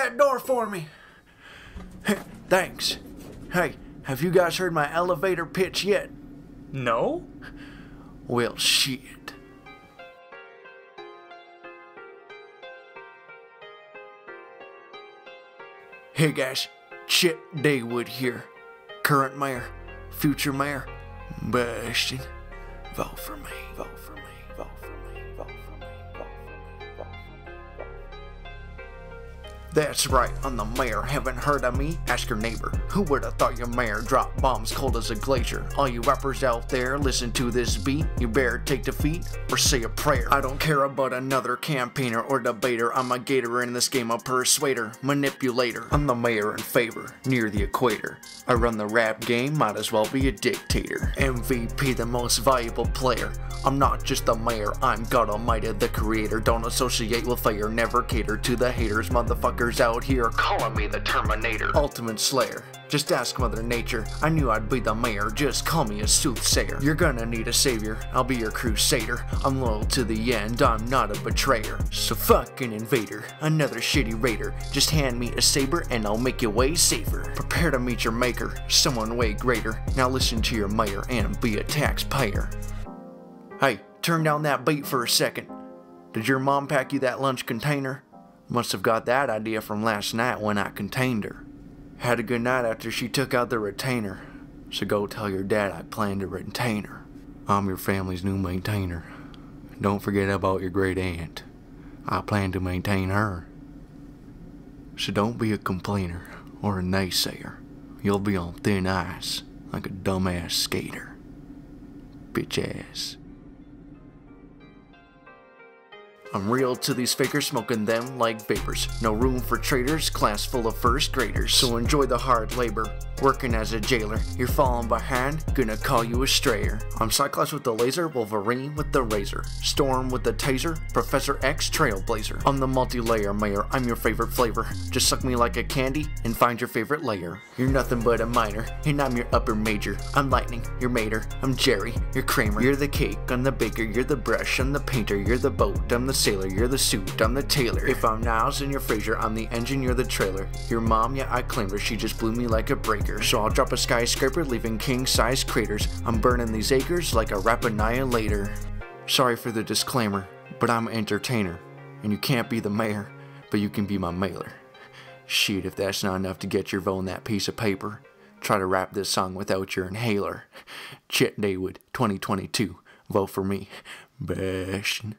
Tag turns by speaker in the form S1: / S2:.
S1: that door for me. Thanks. Hey, have you guys heard my elevator pitch yet?
S2: No?
S1: Well, shit. Hey guys, Chet Daywood here. Current mayor, future mayor, Bastion. Vote for me, vote for me, vote for me, That's right, I'm the mayor. Haven't heard of me? Ask your neighbor. Who would have thought your mayor dropped bombs cold as a glacier? All you rappers out there, listen to this beat. You better take defeat or say a prayer. I don't care about another campaigner or debater. I'm a gator in this game, a persuader, manipulator. I'm the mayor in favor, near the equator. I run the rap game, might as well be a dictator. MVP, the most valuable player. I'm not just the mayor, I'm God Almighty, the creator. Don't associate with fire, never cater to the haters. Out here calling me the Terminator. Ultimate Slayer. Just ask Mother Nature. I knew I'd be the mayor, just call me a soothsayer. You're gonna need a savior, I'll be your crusader. I'm loyal to the end, I'm not a betrayer. So fuck an invader, another shitty raider. Just hand me a saber and I'll make your way safer. Prepare to meet your maker, someone way greater. Now listen to your mayor and be a taxpayer. Hey, turn down that beat for a second. Did your mom pack you that lunch container? Must have got that idea from last night when I contained her. Had a good night after she took out the retainer. So go tell your dad I planned to retain her. I'm your family's new maintainer. Don't forget about your great aunt. I plan to maintain her. So don't be a complainer or a naysayer. You'll be on thin ice like a dumbass skater. Bitch ass. I'm real to these fakers, smoking them like vapors. No room for traitors, class full of first graders. So enjoy the hard labor, working as a jailer. You're falling behind, gonna call you a strayer. I'm Cyclops with the laser, Wolverine with the razor. Storm with the taser, Professor X trailblazer. I'm the multi-layer mayor, I'm your favorite flavor. Just suck me like a candy and find your favorite layer. You're nothing but a minor, and I'm your upper major. I'm lightning, you're mater. I'm Jerry, you're Kramer. You're the cake, I'm the baker. You're the brush, I'm the painter. You're the boat, I'm the sailor, you're the suit, I'm the tailor. If I'm Niles and you're Frasier, I'm the engine, you're the trailer. Your mom, yeah, I claimed her, she just blew me like a breaker. So I'll drop a skyscraper, leaving king-sized craters. I'm burning these acres like a rap later. Sorry for the disclaimer, but I'm an entertainer. And you can't be the mayor, but you can be my mailer. Shit, if that's not enough to get your vote on that piece of paper, try to rap this song without your inhaler. Chet Daywood, 2022. Vote for me. Bastion.